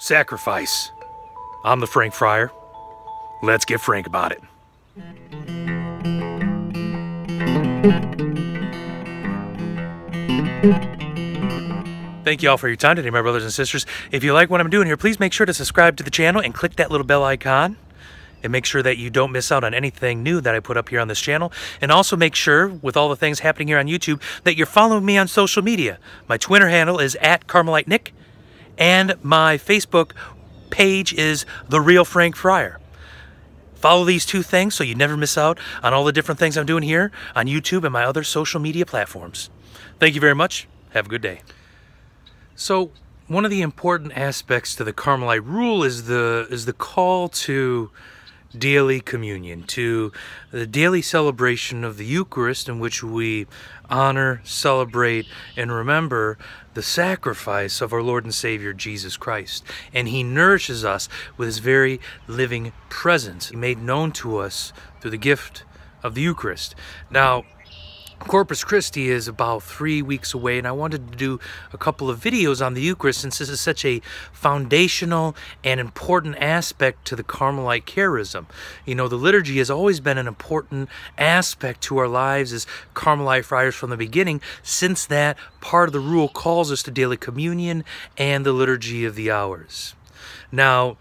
Sacrifice. I'm the Frank Friar. Let's get frank about it. Thank you all for your time today, my brothers and sisters. If you like what I'm doing here, please make sure to subscribe to the channel and click that little bell icon and make sure that you don't miss out on anything new that I put up here on this channel. And also make sure, with all the things happening here on YouTube, that you're following me on social media. My Twitter handle is at Carmelite Nick, and my Facebook page is The Real Frank Friar. Follow these two things so you never miss out on all the different things I'm doing here on YouTube and my other social media platforms. Thank you very much. Have a good day. So, one of the important aspects to the Carmelite rule is the is the call to daily communion, to the daily celebration of the Eucharist in which we honor, celebrate, and remember the sacrifice of our Lord and Savior Jesus Christ. And He nourishes us with His very living presence, made known to us through the gift of the Eucharist. Now, Corpus Christi is about three weeks away, and I wanted to do a couple of videos on the Eucharist since this is such a foundational and important aspect to the Carmelite charism. You know, the liturgy has always been an important aspect to our lives as Carmelite friars from the beginning, since that part of the rule calls us to daily communion and the liturgy of the hours. Now,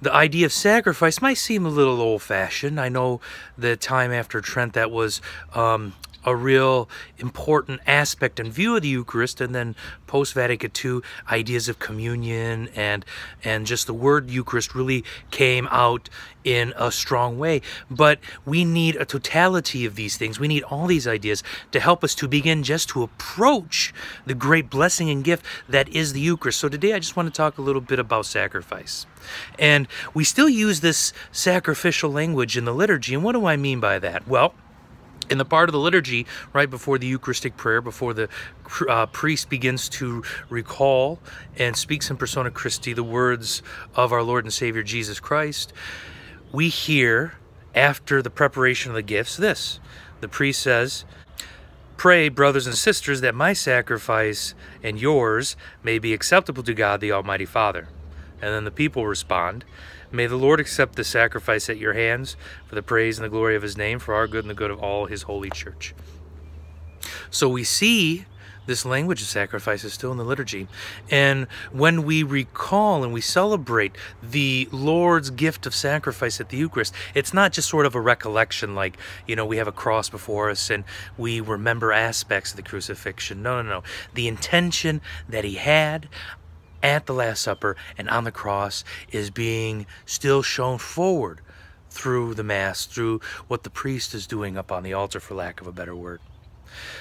the idea of sacrifice might seem a little old fashioned. I know the time after Trent that was um, a real important aspect and view of the Eucharist, and then post Vatican II ideas of communion and and just the word Eucharist really came out in a strong way. But we need a totality of these things. We need all these ideas to help us to begin just to approach the great blessing and gift that is the Eucharist. So today I just want to talk a little bit about sacrifice. And we still use this sacrificial language in the liturgy. And what do I mean by that? Well, in the part of the liturgy right before the Eucharistic prayer, before the uh, priest begins to recall and speaks in persona Christi the words of our Lord and Savior Jesus Christ, we hear after the preparation of the gifts this. The priest says, Pray, brothers and sisters, that my sacrifice and yours may be acceptable to God the Almighty Father. And then the people respond, May the Lord accept the sacrifice at your hands for the praise and the glory of his name, for our good and the good of all his holy church. So we see this language of sacrifice is still in the liturgy. And when we recall and we celebrate the Lord's gift of sacrifice at the Eucharist, it's not just sort of a recollection like, you know, we have a cross before us and we remember aspects of the crucifixion. No, no, no. The intention that he had at the Last Supper and on the cross is being still shown forward through the Mass, through what the priest is doing up on the altar, for lack of a better word.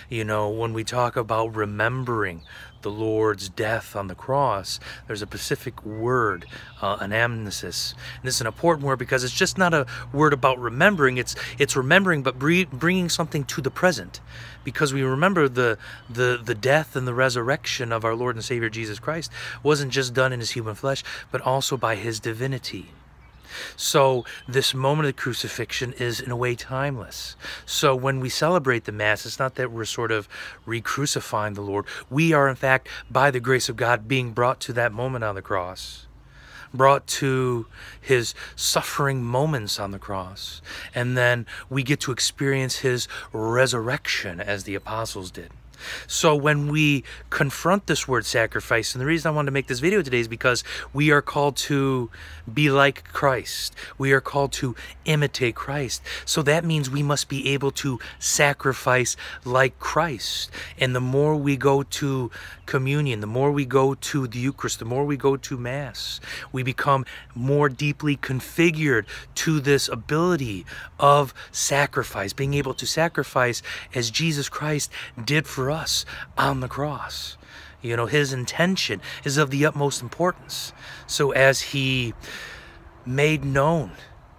You know, when we talk about remembering the Lord's death on the cross, there's a specific word, uh, anamnesis. And this is an important word because it's just not a word about remembering. It's it's remembering, but bringing something to the present, because we remember the the the death and the resurrection of our Lord and Savior Jesus Christ wasn't just done in His human flesh, but also by His divinity. So this moment of the crucifixion is in a way timeless. So when we celebrate the Mass, it's not that we're sort of re-crucifying the Lord. We are in fact, by the grace of God, being brought to that moment on the cross brought to his suffering moments on the cross. And then we get to experience his resurrection as the apostles did. So when we confront this word sacrifice, and the reason I wanted to make this video today is because we are called to be like Christ. We are called to imitate Christ. So that means we must be able to sacrifice like Christ. And the more we go to communion, the more we go to the Eucharist, the more we go to Mass, we become more deeply configured to this ability of sacrifice, being able to sacrifice as Jesus Christ did for us on the cross. You know, his intention is of the utmost importance. So as he made known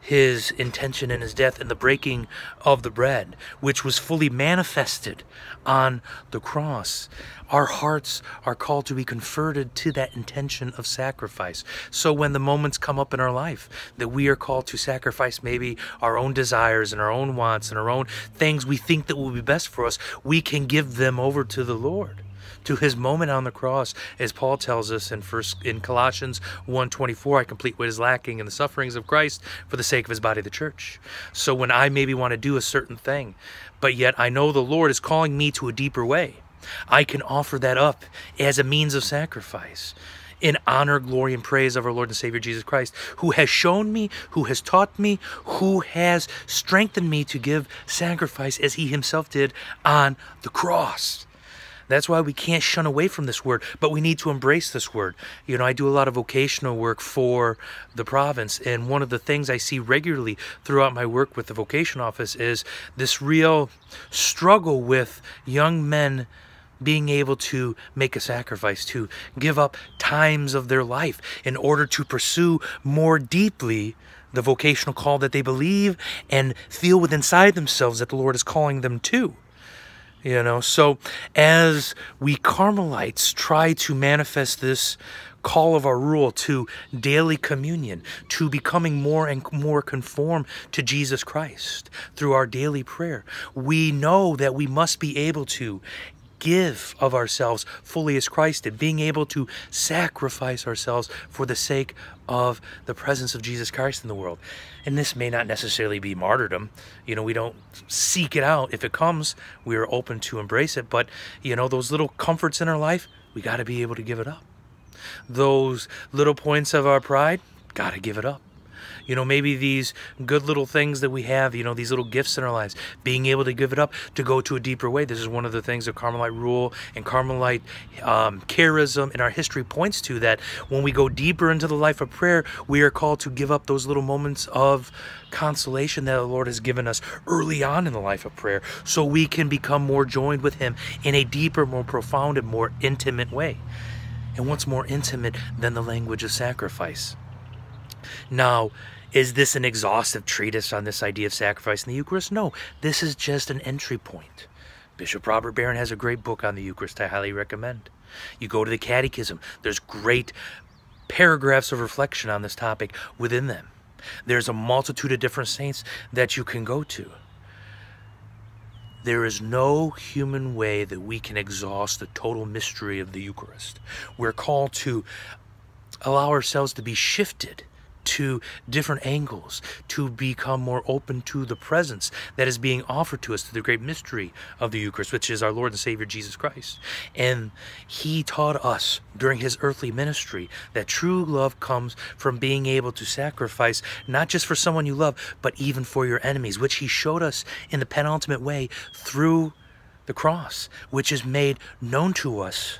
his intention in his death and the breaking of the bread, which was fully manifested on the cross. Our hearts are called to be converted to that intention of sacrifice. So when the moments come up in our life that we are called to sacrifice maybe our own desires and our own wants and our own things we think that will be best for us, we can give them over to the Lord to his moment on the cross as paul tells us in first in colossians 1.24 i complete what is lacking in the sufferings of christ for the sake of his body the church so when i maybe want to do a certain thing but yet i know the lord is calling me to a deeper way i can offer that up as a means of sacrifice in honor, glory, and praise of our Lord and Savior Jesus Christ, who has shown me, who has taught me, who has strengthened me to give sacrifice as he himself did on the cross. That's why we can't shun away from this word, but we need to embrace this word. You know, I do a lot of vocational work for the province, and one of the things I see regularly throughout my work with the vocation office is this real struggle with young men being able to make a sacrifice, to give up times of their life in order to pursue more deeply the vocational call that they believe and feel within inside themselves that the Lord is calling them to. You know, so as we Carmelites try to manifest this call of our rule to daily communion, to becoming more and more conform to Jesus Christ through our daily prayer, we know that we must be able to give of ourselves fully as Christ did, being able to sacrifice ourselves for the sake of the presence of Jesus Christ in the world. And this may not necessarily be martyrdom. You know, we don't seek it out. If it comes, we are open to embrace it. But, you know, those little comforts in our life, we got to be able to give it up. Those little points of our pride, got to give it up. You know, maybe these good little things that we have, you know, these little gifts in our lives, being able to give it up to go to a deeper way. This is one of the things that Carmelite rule and Carmelite um, charism in our history points to that when we go deeper into the life of prayer, we are called to give up those little moments of consolation that the Lord has given us early on in the life of prayer so we can become more joined with Him in a deeper, more profound, and more intimate way. And what's more intimate than the language of sacrifice? Now, is this an exhaustive treatise on this idea of sacrifice in the Eucharist? No, this is just an entry point. Bishop Robert Barron has a great book on the Eucharist I highly recommend. You go to the Catechism, there's great paragraphs of reflection on this topic within them. There's a multitude of different saints that you can go to. There is no human way that we can exhaust the total mystery of the Eucharist. We're called to allow ourselves to be shifted to different angles, to become more open to the presence that is being offered to us through the great mystery of the Eucharist, which is our Lord and Savior Jesus Christ. And He taught us during His earthly ministry that true love comes from being able to sacrifice not just for someone you love, but even for your enemies, which He showed us in the penultimate way through the cross, which is made known to us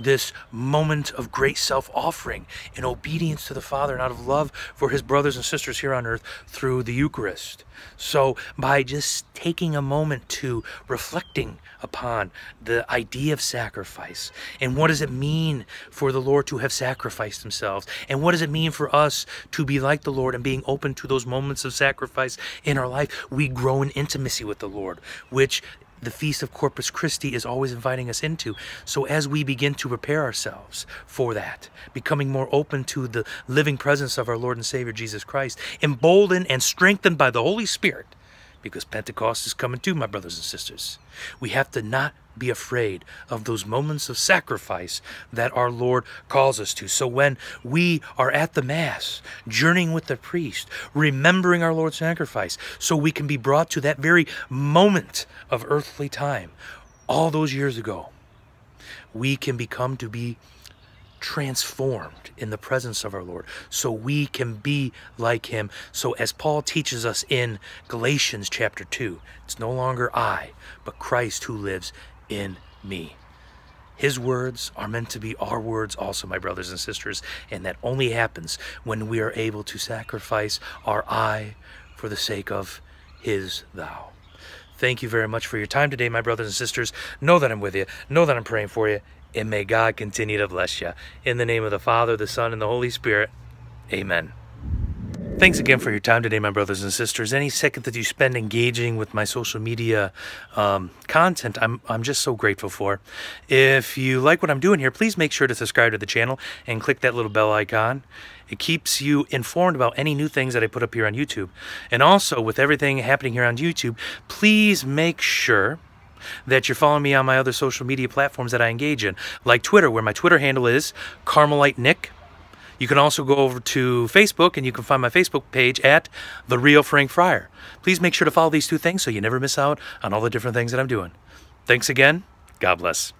this moment of great self offering in obedience to the Father and out of love for his brothers and sisters here on earth through the Eucharist. So, by just taking a moment to reflecting upon the idea of sacrifice and what does it mean for the Lord to have sacrificed himself, and what does it mean for us to be like the Lord and being open to those moments of sacrifice in our life, we grow in intimacy with the Lord, which the Feast of Corpus Christi is always inviting us into. So as we begin to prepare ourselves for that, becoming more open to the living presence of our Lord and Savior Jesus Christ, emboldened and strengthened by the Holy Spirit, because Pentecost is coming too, my brothers and sisters. We have to not be afraid of those moments of sacrifice that our Lord calls us to. So when we are at the Mass, journeying with the priest, remembering our Lord's sacrifice, so we can be brought to that very moment of earthly time, all those years ago, we can become to be transformed in the presence of our Lord so we can be like him. So as Paul teaches us in Galatians chapter 2, it's no longer I, but Christ who lives in me. His words are meant to be our words also, my brothers and sisters, and that only happens when we are able to sacrifice our I for the sake of his thou. Thank you very much for your time today, my brothers and sisters. Know that I'm with you. Know that I'm praying for you and may God continue to bless you. In the name of the Father, the Son, and the Holy Spirit, amen. Thanks again for your time today, my brothers and sisters. Any second that you spend engaging with my social media um, content, I'm, I'm just so grateful for. If you like what I'm doing here, please make sure to subscribe to the channel and click that little bell icon. It keeps you informed about any new things that I put up here on YouTube. And also, with everything happening here on YouTube, please make sure that you're following me on my other social media platforms that I engage in, like Twitter, where my Twitter handle is Carmelite Nick. You can also go over to Facebook and you can find my Facebook page at The Real Frank Friar. Please make sure to follow these two things so you never miss out on all the different things that I'm doing. Thanks again. God bless.